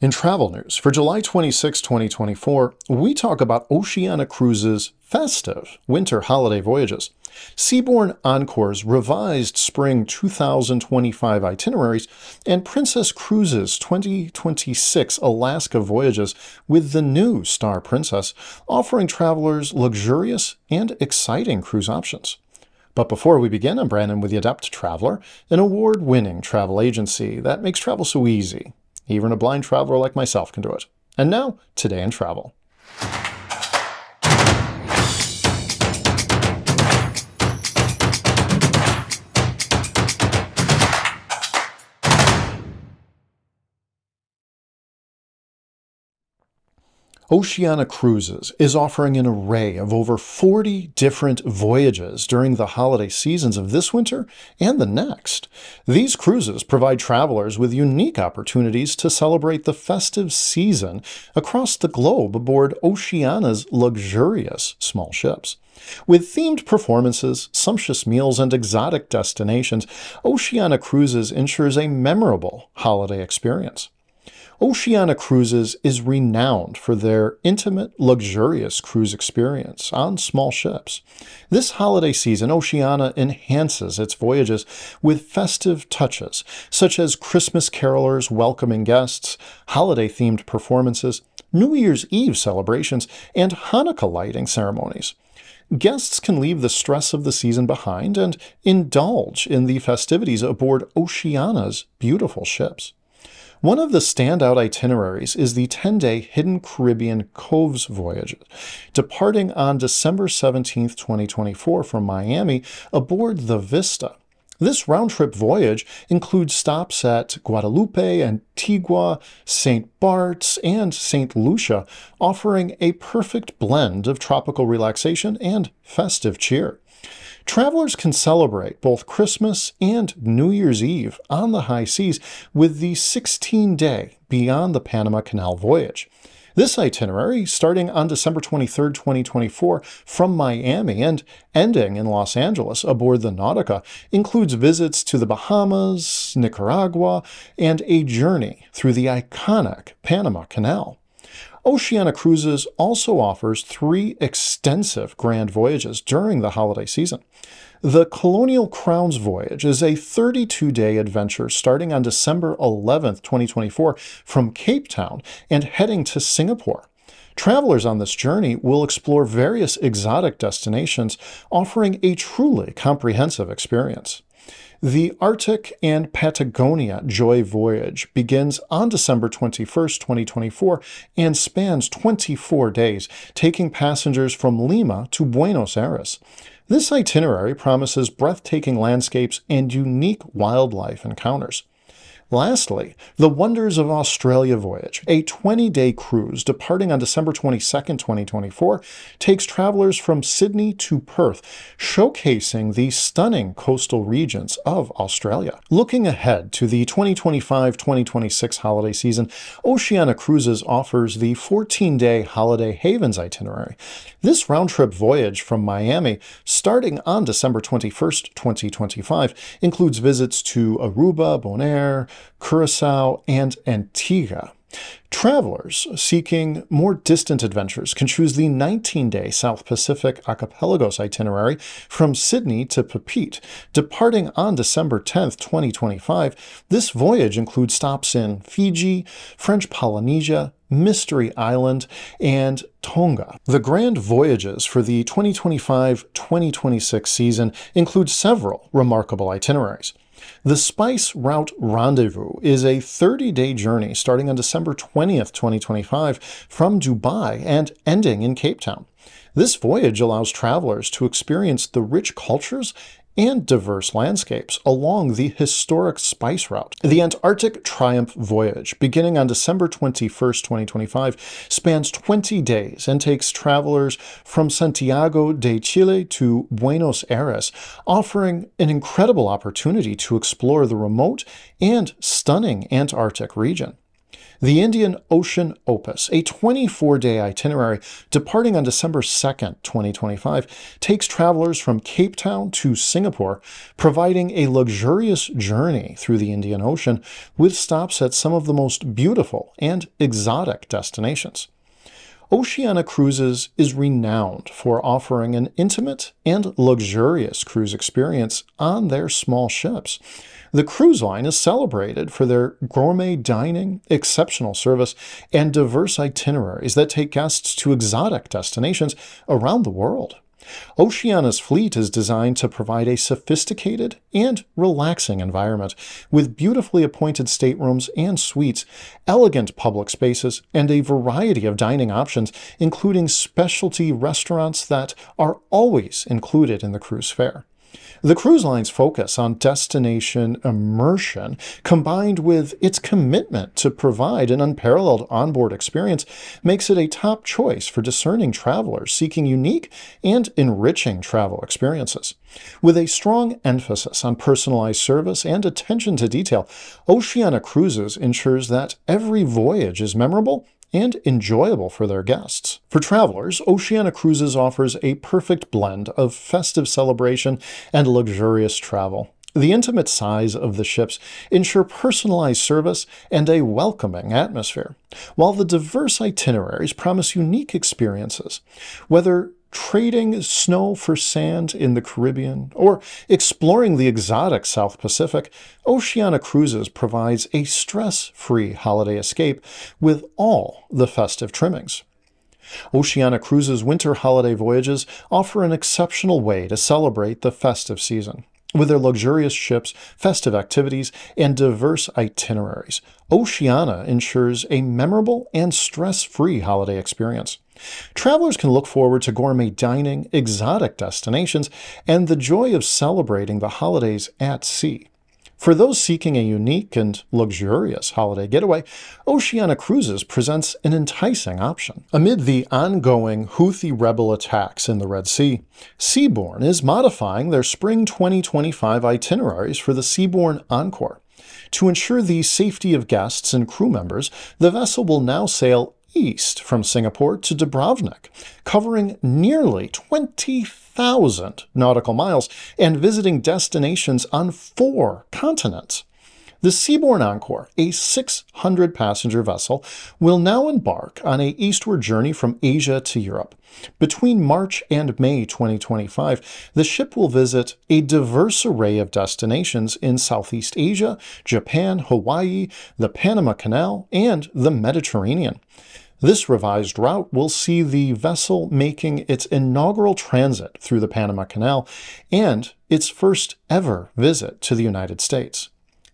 In travel news, for July 26, 2024, we talk about Oceania Cruises' festive winter holiday voyages. Seabourn Encore's revised spring 2025 itineraries, and Princess Cruises' 2026 Alaska voyages with the new Star Princess, offering travelers luxurious and exciting cruise options. But before we begin, I'm Brandon with the Adept Traveler, an award winning travel agency that makes travel so easy. Even a blind traveler like myself can do it. And now, Today in Travel. Oceania Cruises is offering an array of over 40 different voyages during the holiday seasons of this winter and the next. These cruises provide travelers with unique opportunities to celebrate the festive season across the globe aboard Oceania's luxurious small ships. With themed performances, sumptuous meals, and exotic destinations, Oceania Cruises ensures a memorable holiday experience. Oceania Cruises is renowned for their intimate, luxurious cruise experience on small ships. This holiday season, Oceania enhances its voyages with festive touches, such as Christmas carolers welcoming guests, holiday themed performances, New Year's Eve celebrations, and Hanukkah lighting ceremonies. Guests can leave the stress of the season behind and indulge in the festivities aboard Oceania's beautiful ships. One of the standout itineraries is the 10 day Hidden Caribbean Coves voyage, departing on December 17, 2024, from Miami aboard the Vista. This round trip voyage includes stops at Guadeloupe, Antigua, St. Bart's, and St. Lucia, offering a perfect blend of tropical relaxation and festive cheer. Travelers can celebrate both Christmas and New Year's Eve on the high seas with the 16 day Beyond the Panama Canal voyage. This itinerary, starting on December 23, 2024, from Miami and ending in Los Angeles aboard the Nautica, includes visits to the Bahamas, Nicaragua, and a journey through the iconic Panama Canal. Oceania Cruises also offers three extensive grand voyages during the holiday season. The Colonial Crowns voyage is a 32 day adventure starting on December 11, 2024, from Cape Town and heading to Singapore. Travelers on this journey will explore various exotic destinations, offering a truly comprehensive experience. The Arctic and Patagonia Joy Voyage begins on December 21, 2024, and spans 24 days, taking passengers from Lima to Buenos Aires. This itinerary promises breathtaking landscapes and unique wildlife encounters. Lastly, the Wonders of Australia voyage, a 20 day cruise departing on December 22, 2024, takes travelers from Sydney to Perth, showcasing the stunning coastal regions of Australia. Looking ahead to the 2025 2026 holiday season, Oceania Cruises offers the 14 day Holiday Havens itinerary. This round trip voyage from Miami, starting on December 21, 2025, includes visits to Aruba, Bonaire, Curacao, and Antigua. Travelers seeking more distant adventures can choose the 19 day South Pacific Archipelagos itinerary from Sydney to Papeete. Departing on December 10, 2025, this voyage includes stops in Fiji, French Polynesia, Mystery Island, and Tonga. The grand voyages for the 2025 2026 season include several remarkable itineraries. The Spice Route Rendezvous is a 30 day journey starting on December 20th, 2025, from Dubai and ending in Cape Town. This voyage allows travelers to experience the rich cultures and diverse landscapes along the historic Spice Route. The Antarctic Triumph Voyage, beginning on December 21, 2025, spans 20 days and takes travelers from Santiago de Chile to Buenos Aires, offering an incredible opportunity to explore the remote and stunning Antarctic region. The Indian Ocean Opus, a 24 day itinerary departing on December 2nd, 2025, takes travelers from Cape Town to Singapore, providing a luxurious journey through the Indian Ocean with stops at some of the most beautiful and exotic destinations. Oceania Cruises is renowned for offering an intimate and luxurious cruise experience on their small ships. The cruise line is celebrated for their gourmet dining, exceptional service, and diverse itineraries that take guests to exotic destinations around the world. Oceania's fleet is designed to provide a sophisticated and relaxing environment with beautifully appointed staterooms and suites, elegant public spaces, and a variety of dining options, including specialty restaurants that are always included in the cruise fare. The cruise line's focus on destination immersion, combined with its commitment to provide an unparalleled onboard experience, makes it a top choice for discerning travelers seeking unique and enriching travel experiences. With a strong emphasis on personalized service and attention to detail, Oceania Cruises ensures that every voyage is memorable and enjoyable for their guests. For travelers, Oceania Cruises offers a perfect blend of festive celebration and luxurious travel. The intimate size of the ships ensure personalized service and a welcoming atmosphere, while the diverse itineraries promise unique experiences. Whether trading snow for sand in the Caribbean, or exploring the exotic South Pacific, Oceania Cruises provides a stress free holiday escape with all the festive trimmings. Oceania Cruises winter holiday voyages offer an exceptional way to celebrate the festive season. With their luxurious ships, festive activities, and diverse itineraries, Oceania ensures a memorable and stress free holiday experience. Travelers can look forward to gourmet dining, exotic destinations, and the joy of celebrating the holidays at sea. For those seeking a unique and luxurious holiday getaway, Oceania Cruises presents an enticing option. Amid the ongoing Houthi rebel attacks in the Red Sea, Seabourn is modifying their spring 2025 itineraries for the Seabourn Encore. To ensure the safety of guests and crew members, the vessel will now sail east from Singapore to Dubrovnik, covering nearly 20,000 nautical miles and visiting destinations on four continents. The Seabourn Encore, a 600 passenger vessel, will now embark on a eastward journey from Asia to Europe. Between March and May 2025, the ship will visit a diverse array of destinations in Southeast Asia, Japan, Hawaii, the Panama Canal, and the Mediterranean. This revised route will see the vessel making its inaugural transit through the Panama Canal and its first ever visit to the United States.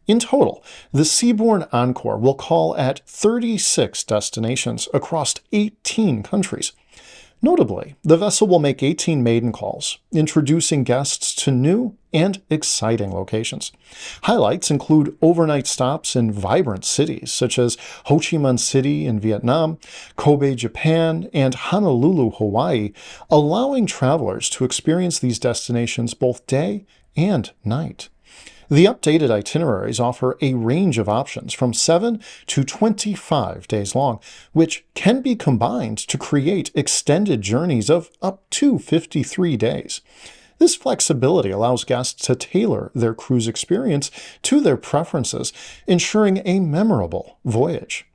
In total, the Seabourn Encore will call at 36 destinations across 18 countries. Notably, the vessel will make 18 maiden calls, introducing guests to new and exciting locations. Highlights include overnight stops in vibrant cities such as Ho Chi Minh City in Vietnam, Kobe, Japan, and Honolulu, Hawaii, allowing travelers to experience these destinations both day and night. The updated itineraries offer a range of options from 7 to 25 days long, which can be combined to create extended journeys of up to 53 days. This flexibility allows guests to tailor their cruise experience to their preferences, ensuring a memorable voyage.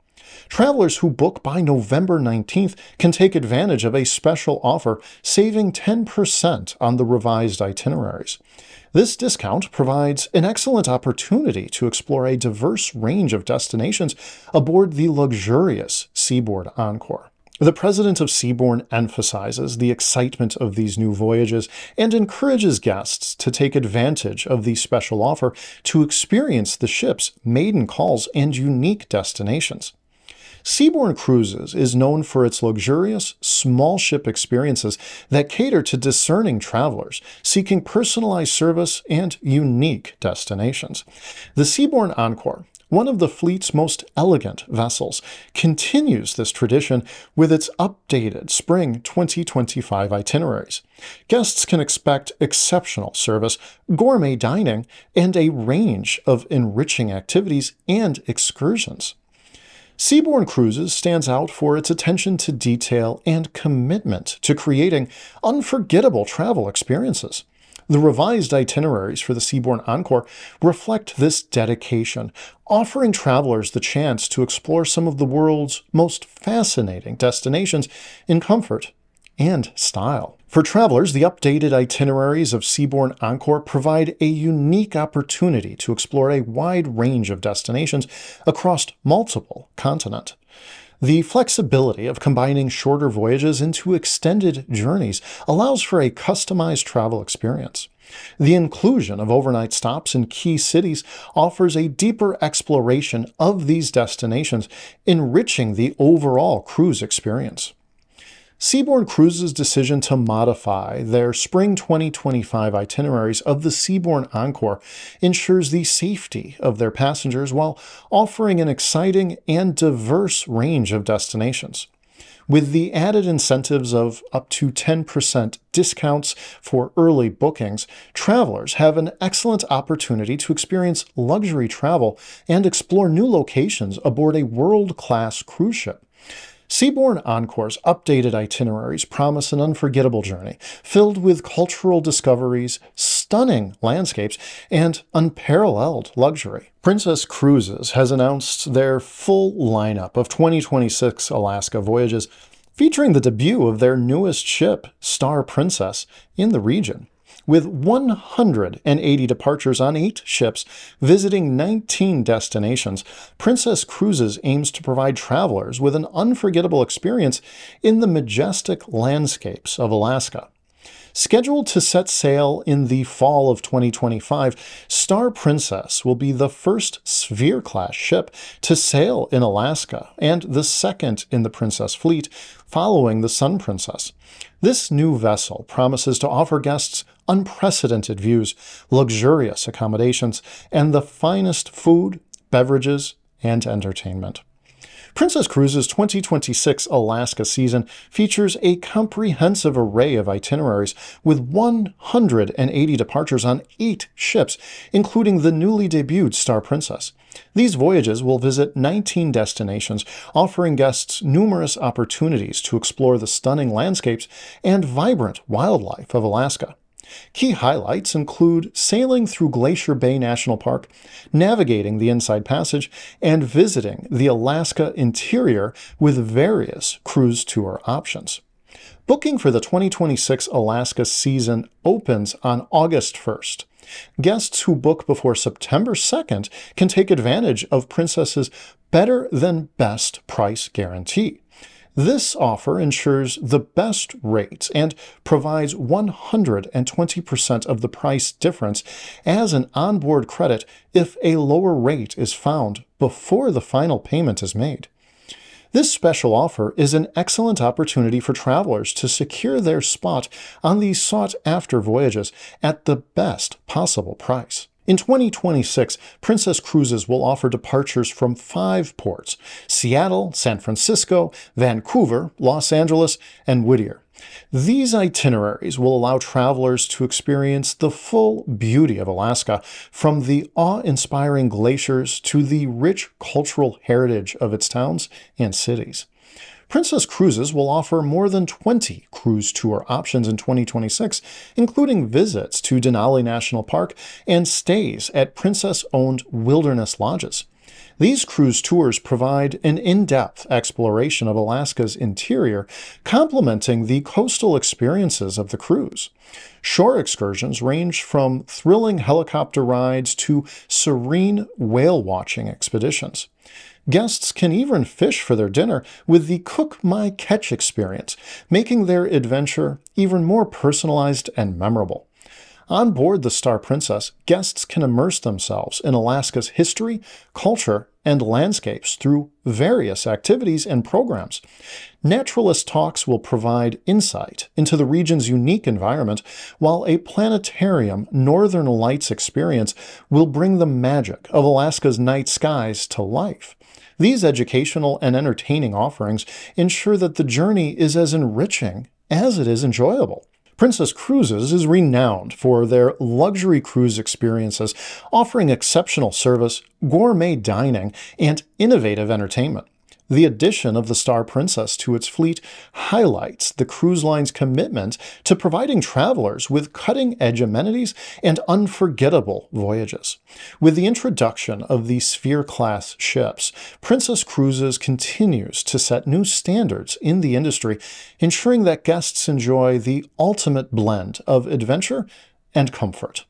Travelers who book by November 19th can take advantage of a special offer, saving 10% on the revised itineraries. This discount provides an excellent opportunity to explore a diverse range of destinations aboard the luxurious Seabourn Encore. The president of Seabourn emphasizes the excitement of these new voyages and encourages guests to take advantage of the special offer to experience the ship's maiden calls and unique destinations. Seabourn Cruises is known for its luxurious, small ship experiences that cater to discerning travelers seeking personalized service and unique destinations. The Seabourn Encore one of the fleet's most elegant vessels, continues this tradition with its updated spring 2025 itineraries. Guests can expect exceptional service, gourmet dining, and a range of enriching activities and excursions. Seabourn Cruises stands out for its attention to detail and commitment to creating unforgettable travel experiences. The revised itineraries for the Seabourn Encore reflect this dedication, offering travelers the chance to explore some of the world's most fascinating destinations in comfort and style. For travelers, the updated itineraries of Seabourn Encore provide a unique opportunity to explore a wide range of destinations across multiple continents. The flexibility of combining shorter voyages into extended journeys allows for a customized travel experience. The inclusion of overnight stops in key cities offers a deeper exploration of these destinations, enriching the overall cruise experience. Seabourn Cruises' decision to modify their spring 2025 itineraries of the Seabourn Encore ensures the safety of their passengers while offering an exciting and diverse range of destinations. With the added incentives of up to 10% discounts for early bookings, travelers have an excellent opportunity to experience luxury travel and explore new locations aboard a world class cruise ship. Seabourn Encore's updated itineraries promise an unforgettable journey, filled with cultural discoveries, stunning landscapes, and unparalleled luxury. Princess Cruises has announced their full lineup of 2026 Alaska voyages, featuring the debut of their newest ship, Star Princess, in the region with 180 departures on eight ships visiting 19 destinations, Princess Cruises aims to provide travelers with an unforgettable experience in the majestic landscapes of Alaska. Scheduled to set sail in the fall of 2025, Star Princess will be the first Sphere class ship to sail in Alaska and the second in the Princess fleet, following the Sun Princess. This new vessel promises to offer guests unprecedented views, luxurious accommodations, and the finest food, beverages, and entertainment. Princess Cruises' 2026 Alaska season features a comprehensive array of itineraries with 180 departures on eight ships, including the newly debuted Star Princess. These voyages will visit 19 destinations, offering guests numerous opportunities to explore the stunning landscapes and vibrant wildlife of Alaska. Key highlights include sailing through Glacier Bay National Park, navigating the Inside Passage, and visiting the Alaska interior with various cruise tour options. Booking for the 2026 Alaska season opens on August 1st. Guests who book before September 2nd can take advantage of Princess's better than best price guarantee. This offer ensures the best rates and provides 120% of the price difference as an onboard credit if a lower rate is found before the final payment is made. This special offer is an excellent opportunity for travelers to secure their spot on these sought after voyages at the best possible price. In 2026, Princess Cruises will offer departures from five ports Seattle, San Francisco, Vancouver, Los Angeles, and Whittier. These itineraries will allow travelers to experience the full beauty of Alaska, from the awe inspiring glaciers to the rich cultural heritage of its towns and cities. Princess Cruises will offer more than 20 cruise tour options in 2026, including visits to Denali National Park and stays at Princess owned wilderness lodges. These cruise tours provide an in depth exploration of Alaska's interior, complementing the coastal experiences of the cruise. Shore excursions range from thrilling helicopter rides to serene whale watching expeditions. Guests can even fish for their dinner with the Cook My Catch experience, making their adventure even more personalized and memorable. On board the Star Princess, guests can immerse themselves in Alaska's history, culture, and landscapes through various activities and programs. Naturalist Talks will provide insight into the region's unique environment, while a planetarium Northern Lights experience will bring the magic of Alaska's night skies to life. These educational and entertaining offerings ensure that the journey is as enriching as it is enjoyable. Princess Cruises is renowned for their luxury cruise experiences, offering exceptional service, gourmet dining, and innovative entertainment. The addition of the Star Princess to its fleet highlights the cruise line's commitment to providing travelers with cutting edge amenities and unforgettable voyages. With the introduction of the Sphere class ships, Princess Cruises continues to set new standards in the industry, ensuring that guests enjoy the ultimate blend of adventure and comfort.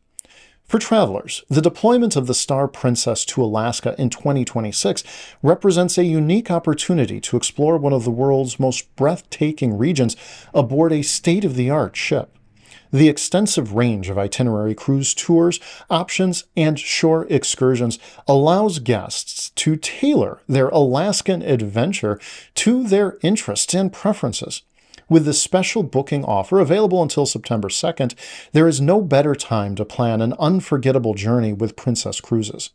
For travelers, the deployment of the Star Princess to Alaska in 2026 represents a unique opportunity to explore one of the world's most breathtaking regions aboard a state of the art ship. The extensive range of itinerary cruise tours, options, and shore excursions allows guests to tailor their Alaskan adventure to their interests and preferences. With the special booking offer available until September 2nd, there is no better time to plan an unforgettable journey with Princess Cruises.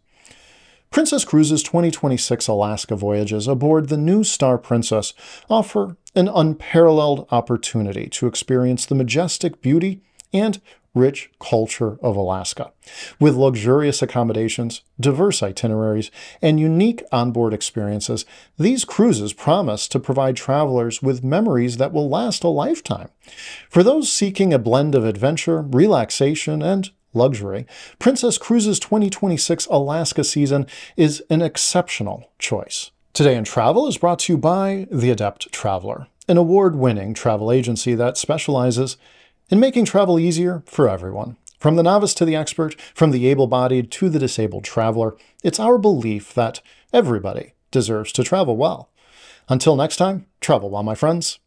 Princess Cruises 2026 Alaska voyages aboard the new Star Princess offer an unparalleled opportunity to experience the majestic beauty and rich culture of Alaska. With luxurious accommodations, diverse itineraries, and unique onboard experiences, these cruises promise to provide travelers with memories that will last a lifetime. For those seeking a blend of adventure, relaxation, and luxury, Princess Cruises 2026 Alaska season is an exceptional choice. Today in Travel is brought to you by The Adept Traveler, an award-winning travel agency that specializes in making travel easier for everyone. From the novice to the expert, from the able bodied to the disabled traveler, it's our belief that everybody deserves to travel well. Until next time, travel well, my friends.